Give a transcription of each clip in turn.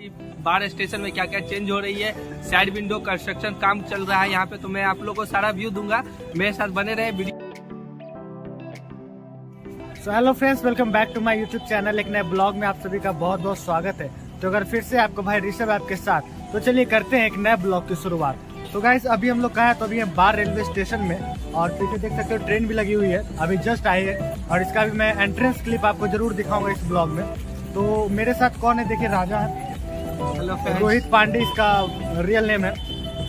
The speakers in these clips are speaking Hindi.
कि बार स्टेशन में क्या क्या चेंज हो रही है साइड विंडो कंस्ट्रक्शन काम चल रहा है यहाँ पे तो मैं आप लोगों को सारा व्यू दूँगा। मेरे साथ बने रहे video so hello friends welcome back to my YouTube channel एक नए ब्लॉग में आप सभी का बहुत बहुत स्वागत है। तो अगर फिर से आपको भाई ऋषभ आपके साथ तो चलिए करते हैं एक नए ब्लॉग की शुरुआत। तो गाइस अभी हम लोग कहा है? तो अभी हम बार रेलवे स्टेशन में, और पीछे देख सकते हो ट्रेन भी लगी हुई है, अभी जस्ट आई है, और इसका भी मैं एंट्रेंस क्लिप आपको ज़रूर दिखाऊँगा इस ब्लॉग में। तो मेरे साथ कौन है? देखिए राजा है। रोहित पांडे इसका रियल नेम है।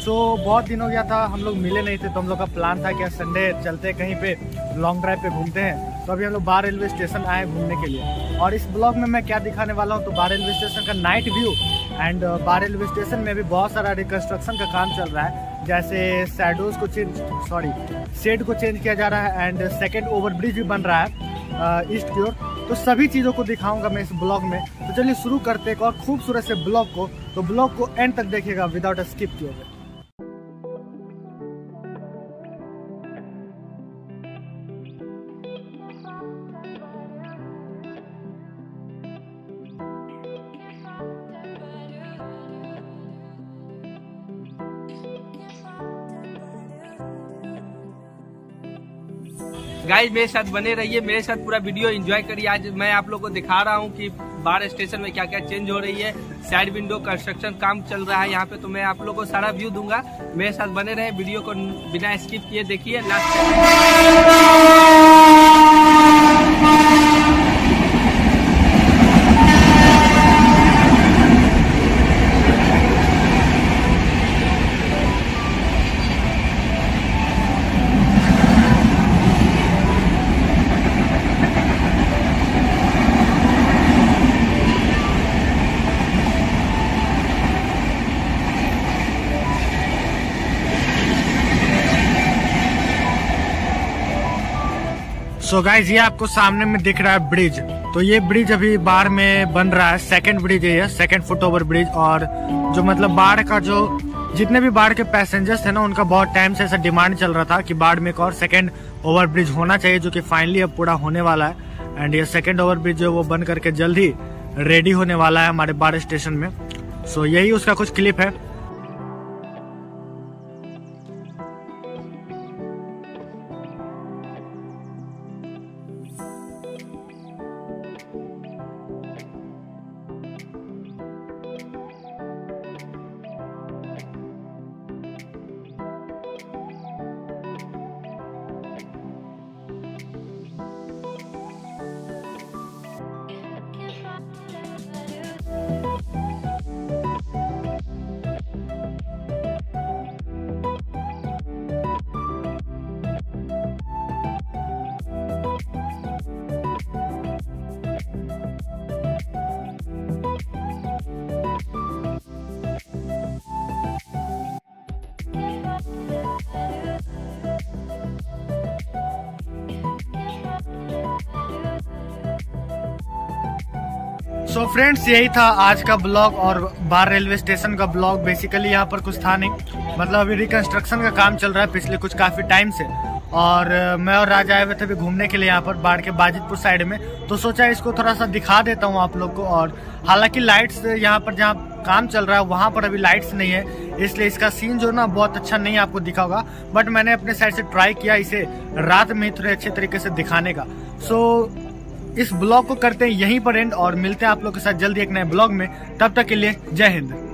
सो so, बहुत दिन हो गया था हम लोग मिले नहीं थे तो हम लोग का प्लान था कि संडे चलते कहीं पे लॉन्ग ड्राइव पे घूमते हैं। तो अभी हम लोग बार रेलवे स्टेशन आए घूमने के लिए। और इस ब्लॉग में मैं क्या दिखाने वाला हूँ तो बार रेलवे स्टेशन का night view and Barh railway station में भी बहुत सारा रिकन्स्ट्रक्शन का काम चल रहा है। जैसे सैडोज को चेंज सॉरी शेड को चेंज किया जा रहा है एंड सेकेंड ओवर ब्रिज भी बन रहा है ईस्ट की ओर। तो सभी चीज़ों को दिखाऊँगा मैं इस ब्लॉग में। तो चलिए शुरू करते एक और खूबसूरत से ब्लॉग को। तो ब्लॉग को एंड तक देखेगा विदाउट स्किप किए हुए। गाइस मेरे साथ बने रहिए, मेरे साथ पूरा वीडियो एंजॉय करिए। आज मैं आप लोग को दिखा रहा हूँ कि बार स्टेशन में क्या क्या चेंज हो रही है। साइड विंडो कंस्ट्रक्शन काम चल रहा है यहाँ पे तो मैं आप लोग को सारा व्यू दूँगा। मेरे साथ बने रहे वीडियो को बिना स्किप किए देखिए। लास्ट सो so गाइज़ ये आपको सामने में दिख रहा है ब्रिज तो ये ब्रिज अभी बाढ़ में बन रहा है. सेकंड ब्रिज है सेकंड फुट ओवर ब्रिज और जो मतलब बाढ़ का जो जितने भी बाढ़ के पैसेंजर्स थे ना, उनका बहुत टाइम से ऐसा डिमांड चल रहा था कि बाढ़ में एक और सेकंड ओवर ब्रिज होना चाहिए, जो कि फाइनली अब पूरा होने वाला है. एंड ये सेकंड ओवर ब्रिज जो वो बन करके जल्द ही रेडी होने वाला है हमारे बाढ़ स्टेशन में. सो so यही उसका कुछ क्लिप है. सो so फ्रेंड्स यही था आज का ब्लॉग और बार रेलवे स्टेशन का ब्लॉग। बेसिकली यहाँ पर कुछ था नहीं। मतलब अभी रिकंस्ट्रक्शन का काम चल रहा है पिछले कुछ काफ़ी टाइम से। और मैं और राजा आए हुए थे अभी घूमने के लिए यहाँ पर बाढ़ के बाजितपुर साइड में। तो सोचा इसको थोड़ा सा दिखा देता हूँ आप लोग को और हालाँकि लाइट्स यहाँ पर जहाँ काम चल रहा है, वहाँ पर अभी लाइट्स नहीं है। इसलिए इसका सीन जो ना, बहुत अच्छा नहीं आपको दिखा होगा। बट मैंने अपने साइड से ट्राई किया इसे रात में थोड़े अच्छे तरीके से दिखाने का। सो इस ब्लॉग को करते हैं यहीं पर एंड और मिलते हैं आप लोग के साथ जल्दी एक नए ब्लॉग में। तब तक के लिए जय हिंद।